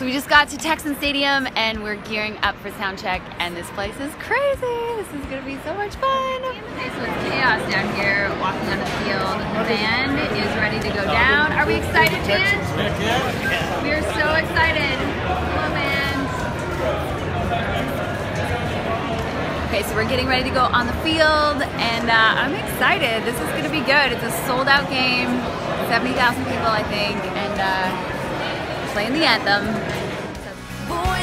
So we just got to Texan Stadium and we're gearing up for sound check and this place is crazy. This is gonna be so much fun. Okay, so it's chaos down here walking on the field. The band is ready to go down. Are we excited, Jan? We are so excited. Okay, so we're getting ready to go on the field and uh, I'm excited. This is gonna be good. It's a sold out game. 70,000 people, I think, and uh, playing the anthem. Boy,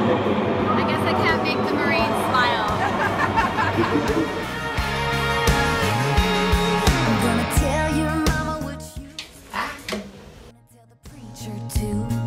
I guess I can't make the Marines smile. I'm gonna tell your mama what you ah. tell the preacher too.